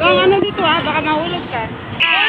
Ang ano dito ha, baka mahulog ka. Ah,